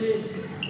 você.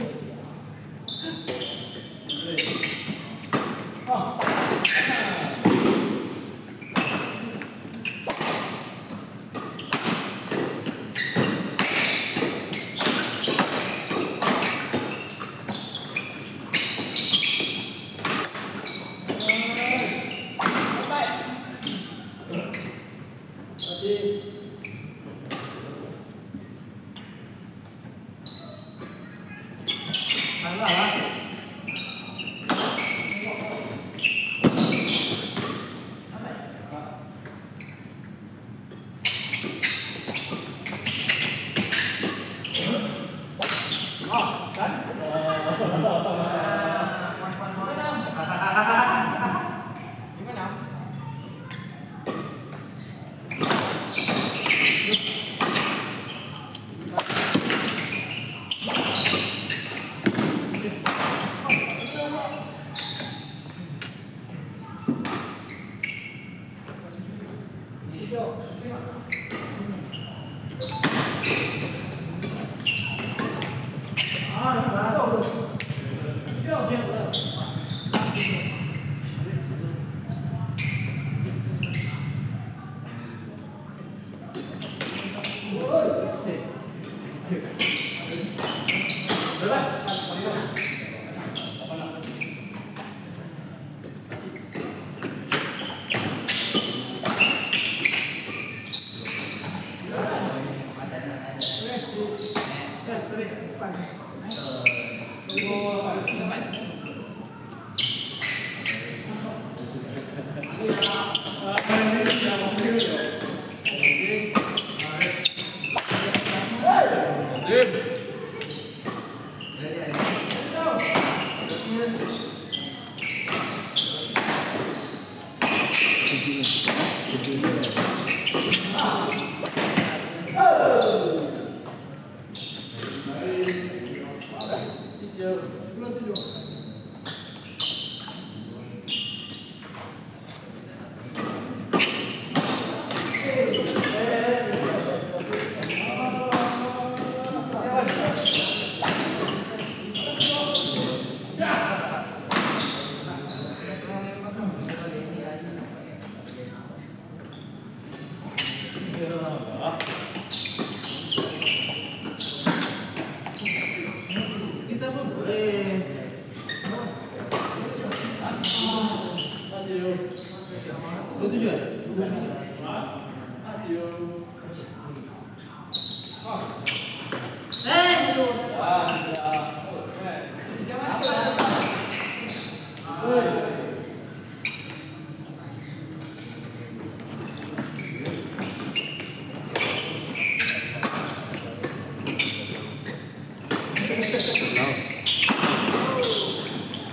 Nào. Ah.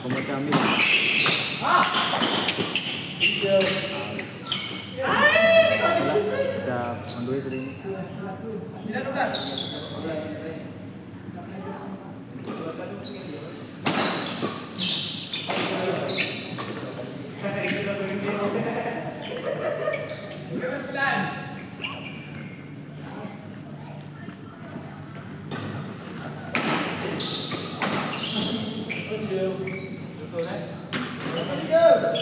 Ini chạm đi. Sudah. Kita mundur sedikit. Tidak lugas. two. Go next. Go.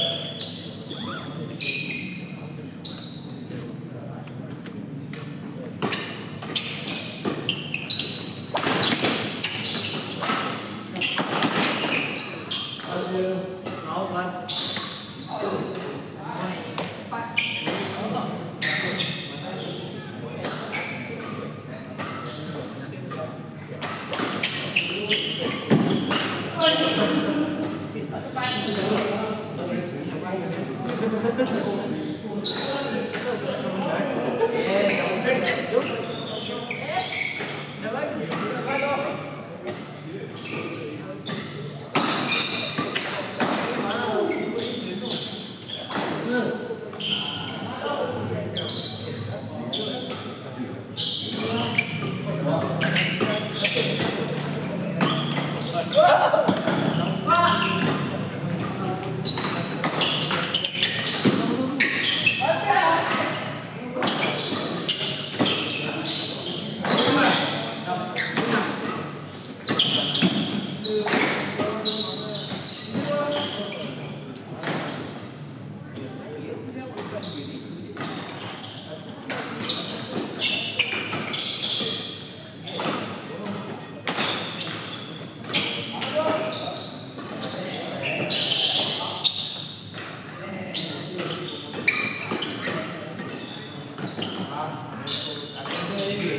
그렇게 좀 예, 여기 私もやりたい。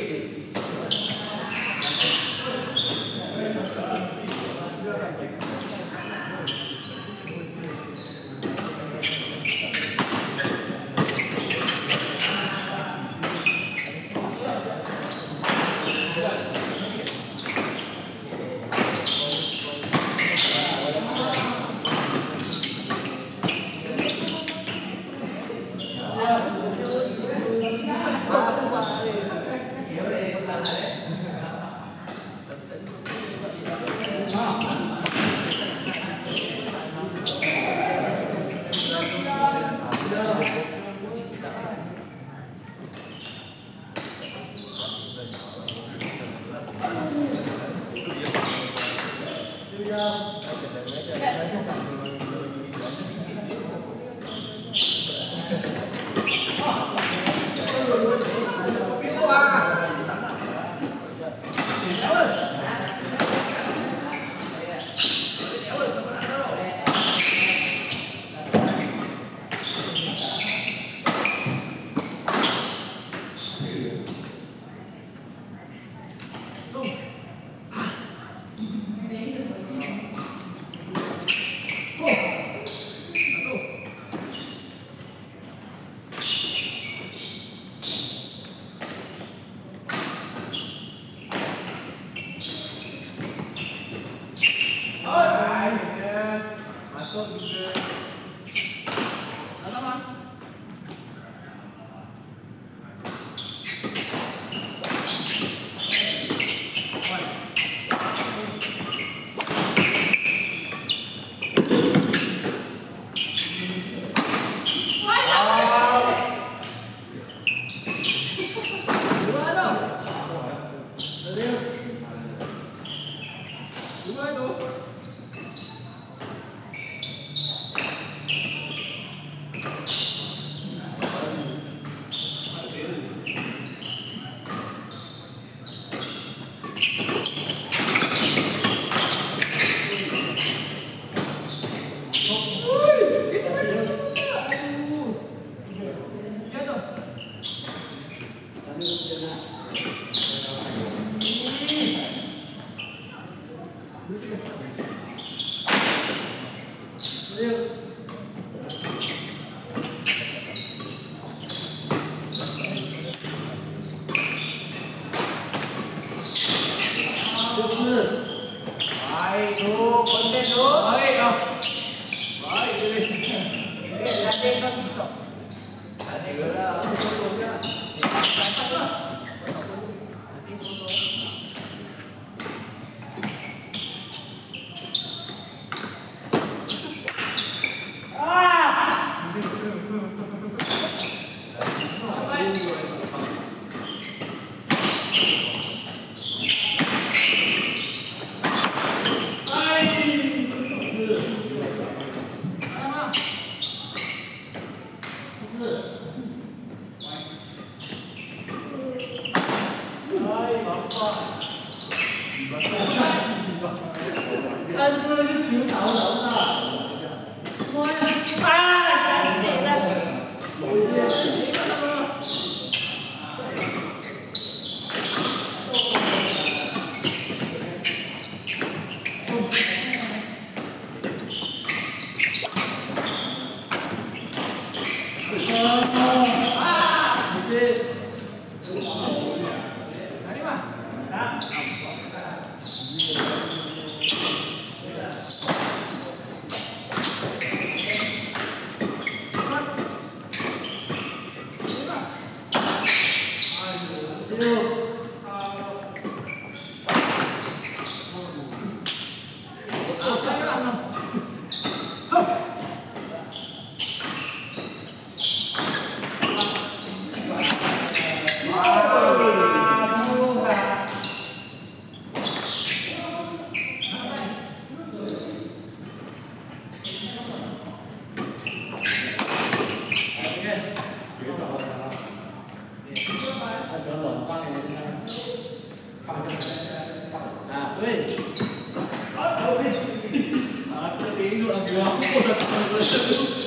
然后，或者说他可能。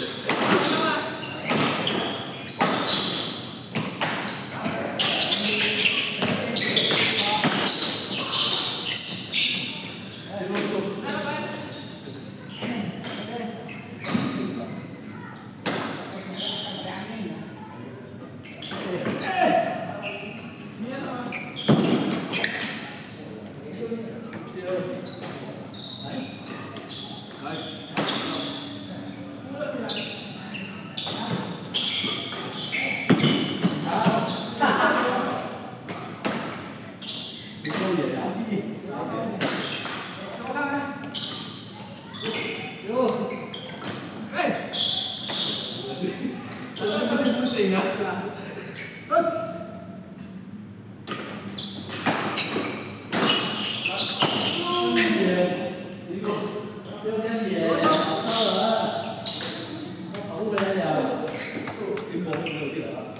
Leela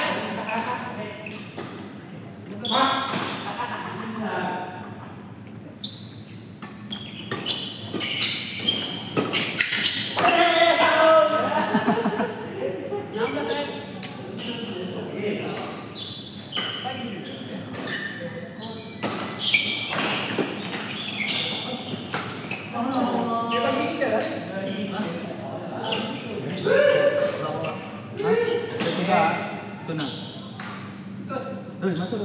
Ito na. Uy, masuk.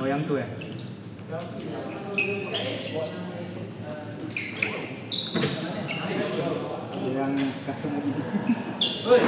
Oh, yang tu eh? Yang custom lagi. Oi,